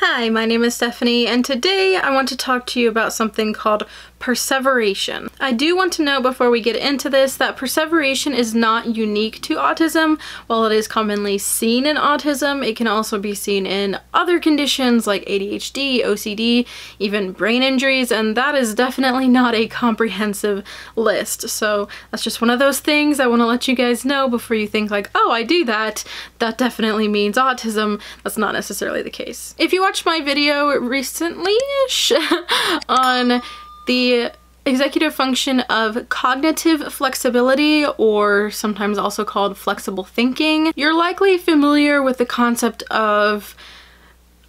Hi, my name is Stephanie, and today I want to talk to you about something called perseveration. I do want to note before we get into this that perseveration is not unique to autism. While it is commonly seen in autism, it can also be seen in other conditions like ADHD, OCD, even brain injuries, and that is definitely not a comprehensive list. So that's just one of those things I want to let you guys know before you think like, oh, I do that. That definitely means autism. That's not necessarily the case. If you watched my video recently-ish on the executive function of cognitive flexibility, or sometimes also called flexible thinking. You're likely familiar with the concept of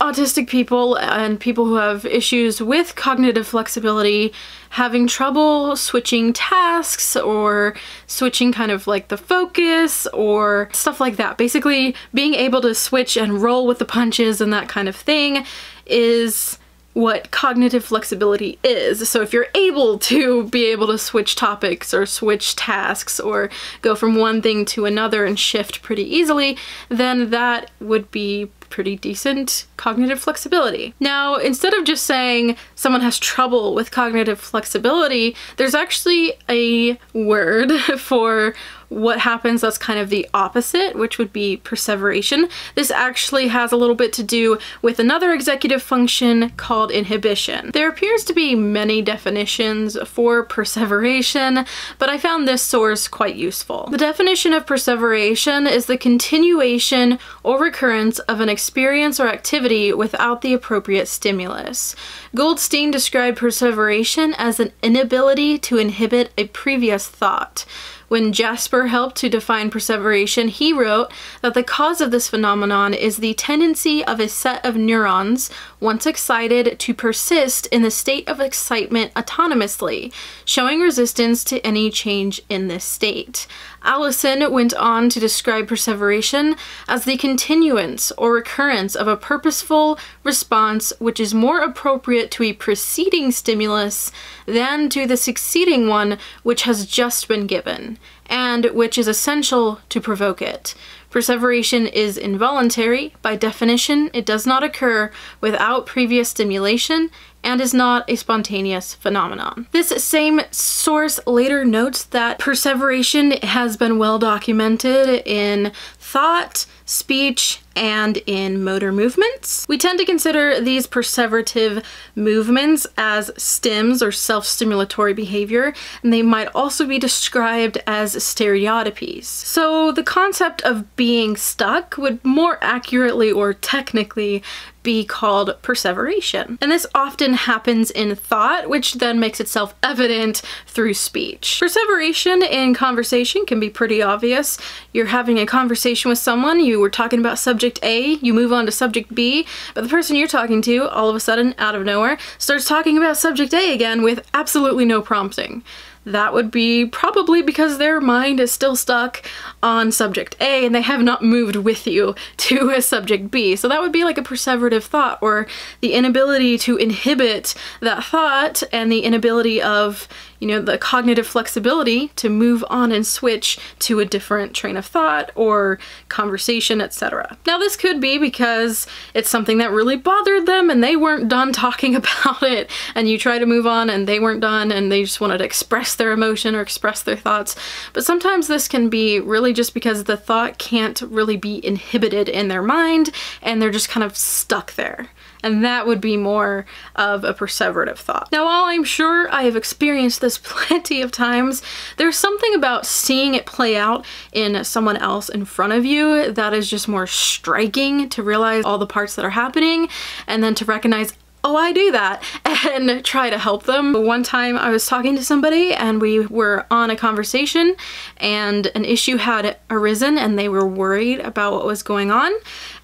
autistic people and people who have issues with cognitive flexibility having trouble switching tasks or switching kind of like the focus or stuff like that. Basically being able to switch and roll with the punches and that kind of thing is what cognitive flexibility is. So if you're able to be able to switch topics or switch tasks or go from one thing to another and shift pretty easily, then that would be pretty decent cognitive flexibility. Now, instead of just saying someone has trouble with cognitive flexibility, there's actually a word for what happens that's kind of the opposite, which would be perseveration. This actually has a little bit to do with another executive function called inhibition. There appears to be many definitions for perseveration, but I found this source quite useful. The definition of perseveration is the continuation or recurrence of an experience or activity without the appropriate stimulus. Goldstein described perseveration as an inability to inhibit a previous thought. When Jasper helped to define perseveration, he wrote that the cause of this phenomenon is the tendency of a set of neurons, once excited, to persist in the state of excitement autonomously, showing resistance to any change in this state. Allison went on to describe perseveration as the continuance or recurrence of a purposeful response which is more appropriate to a preceding stimulus than to the succeeding one which has just been given, and which is essential to provoke it. Perseveration is involuntary. By definition, it does not occur without previous stimulation and is not a spontaneous phenomenon. This same source later notes that perseveration has been well documented in thought, speech, and in motor movements. We tend to consider these perseverative movements as stims or self-stimulatory behavior, and they might also be described as stereotypies. So the concept of being stuck would more accurately or technically be called perseveration. And this often happens in thought, which then makes itself evident through speech. Perseveration in conversation can be pretty obvious. You're having a conversation with someone, you were talking about subject A, you move on to subject B, but the person you're talking to, all of a sudden, out of nowhere, starts talking about subject A again with absolutely no prompting that would be probably because their mind is still stuck on subject A and they have not moved with you to a subject B. So that would be like a perseverative thought or the inability to inhibit that thought and the inability of, you know, the cognitive flexibility to move on and switch to a different train of thought or conversation, etc. Now this could be because it's something that really bothered them and they weren't done talking about it and you try to move on and they weren't done and they just wanted to express their emotion or express their thoughts. But sometimes this can be really just because the thought can't really be inhibited in their mind and they're just kind of stuck there and that would be more of a perseverative thought. Now while I'm sure I have experienced this plenty of times, there's something about seeing it play out in someone else in front of you that is just more striking to realize all the parts that are happening and then to recognize oh, I do that, and try to help them. One time I was talking to somebody and we were on a conversation and an issue had arisen and they were worried about what was going on.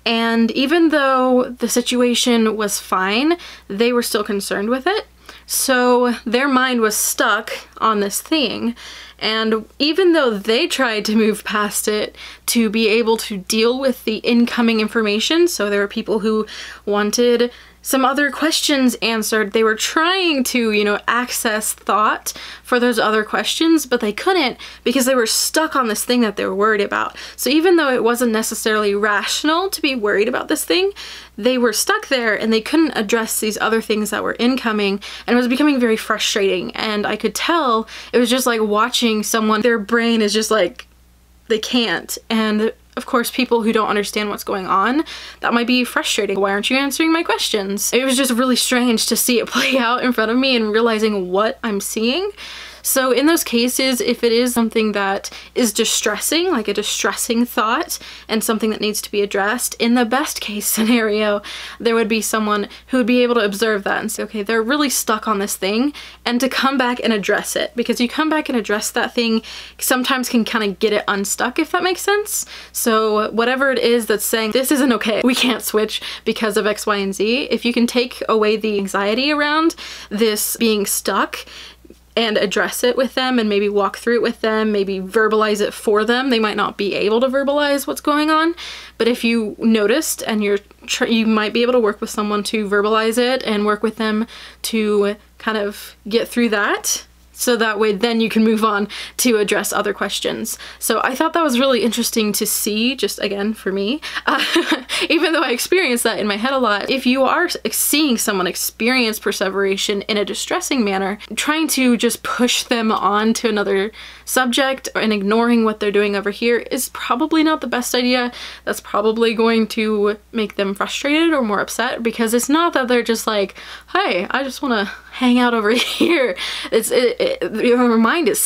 And even though the situation was fine, they were still concerned with it. So their mind was stuck on this thing. And even though they tried to move past it to be able to deal with the incoming information, so there were people who wanted some other questions answered. They were trying to, you know, access thought for those other questions, but they couldn't because they were stuck on this thing that they were worried about. So even though it wasn't necessarily rational to be worried about this thing, they were stuck there and they couldn't address these other things that were incoming and it was becoming very frustrating. And I could tell it was just like watching someone, their brain is just like, they can't. And of course, people who don't understand what's going on, that might be frustrating. Why aren't you answering my questions? It was just really strange to see it play out in front of me and realizing what I'm seeing. So in those cases, if it is something that is distressing, like a distressing thought, and something that needs to be addressed, in the best case scenario, there would be someone who would be able to observe that and say, okay, they're really stuck on this thing, and to come back and address it. Because you come back and address that thing, sometimes can kind of get it unstuck, if that makes sense. So whatever it is that's saying, this isn't okay, we can't switch because of X, Y, and Z, if you can take away the anxiety around this being stuck, and address it with them and maybe walk through it with them, maybe verbalize it for them. They might not be able to verbalize what's going on, but if you noticed and you're you might be able to work with someone to verbalize it and work with them to kind of get through that so that way then you can move on to address other questions. So I thought that was really interesting to see, just again for me, uh, even though I experienced that in my head a lot. If you are seeing someone experience perseveration in a distressing manner, trying to just push them on to another subject and ignoring what they're doing over here is probably not the best idea. That's probably going to make them frustrated or more upset because it's not that they're just like, hey, I just want to hang out over here. It's it, it, your mind is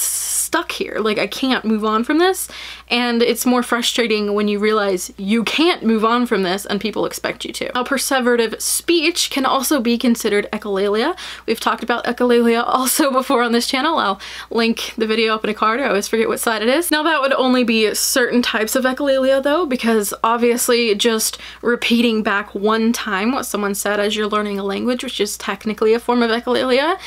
stuck here. Like I can't move on from this. And it's more frustrating when you realize you can't move on from this and people expect you to. Now perseverative speech can also be considered echolalia. We've talked about echolalia also before on this channel. I'll link the video up in a card. I always forget what side it is. Now that would only be certain types of echolalia though, because obviously just repeating back one time what someone said as you're learning a language, which is technically a form of echolalia,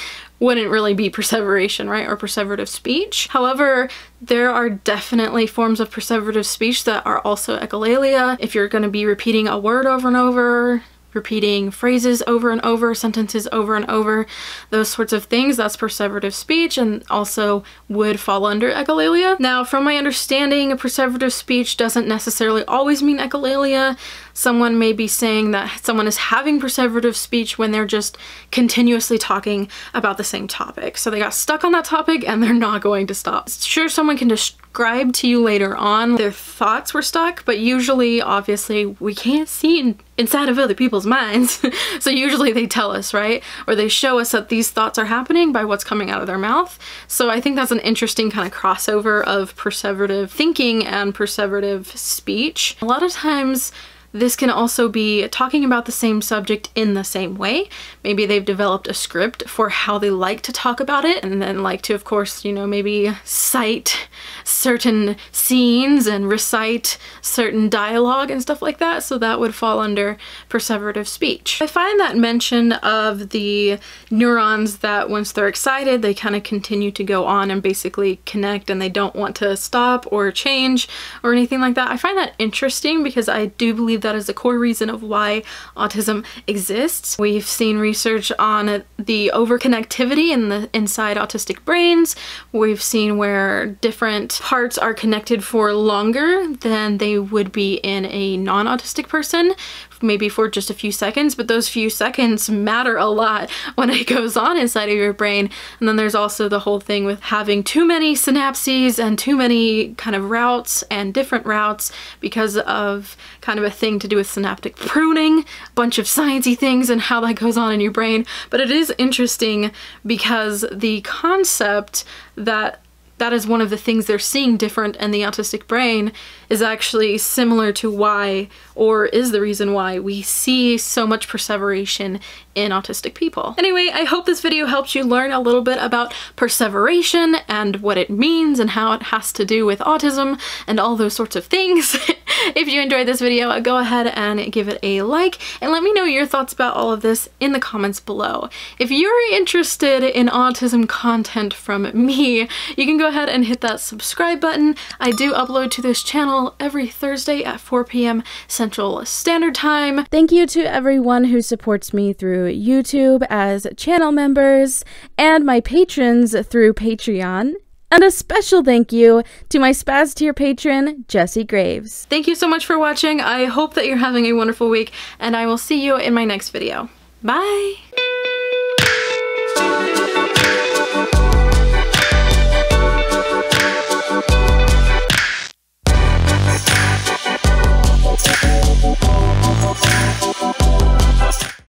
wouldn't really be perseveration, right? Or perseverative speech. However, there are definitely forms of perseverative speech that are also echolalia. If you're going to be repeating a word over and over, repeating phrases over and over, sentences over and over, those sorts of things. That's perseverative speech and also would fall under echolalia. Now, from my understanding, a perseverative speech doesn't necessarily always mean echolalia. Someone may be saying that someone is having perseverative speech when they're just continuously talking about the same topic. So they got stuck on that topic and they're not going to stop. Sure, someone can describe to you later on their thoughts were stuck, but usually, obviously, we can't see inside of other people's minds. so usually they tell us, right? Or they show us that these thoughts are happening by what's coming out of their mouth. So I think that's an interesting kind of crossover of perseverative thinking and perseverative speech. A lot of times this can also be talking about the same subject in the same way. Maybe they've developed a script for how they like to talk about it and then like to, of course, you know, maybe cite certain scenes and recite certain dialogue and stuff like that. So that would fall under perseverative speech. I find that mention of the neurons that once they're excited, they kind of continue to go on and basically connect and they don't want to stop or change or anything like that. I find that interesting because I do believe that is the core reason of why autism exists. We've seen research on the overconnectivity in the inside autistic brains. We've seen where different parts are connected for longer than they would be in a non-autistic person maybe for just a few seconds, but those few seconds matter a lot when it goes on inside of your brain. And then there's also the whole thing with having too many synapses and too many kind of routes and different routes because of kind of a thing to do with synaptic pruning, a bunch of sciencey things and how that goes on in your brain. But it is interesting because the concept that that is one of the things they're seeing different in the autistic brain is actually similar to why, or is the reason why, we see so much perseveration in autistic people. Anyway, I hope this video helped you learn a little bit about perseveration and what it means and how it has to do with autism and all those sorts of things. if you enjoyed this video, go ahead and give it a like and let me know your thoughts about all of this in the comments below. If you're interested in autism content from me, you can go ahead and hit that subscribe button. I do upload to this channel channel every Thursday at 4 p.m. Central Standard Time. Thank you to everyone who supports me through YouTube as channel members and my patrons through Patreon. And a special thank you to my Spaz tier patron, Jesse Graves. Thank you so much for watching. I hope that you're having a wonderful week, and I will see you in my next video. Bye!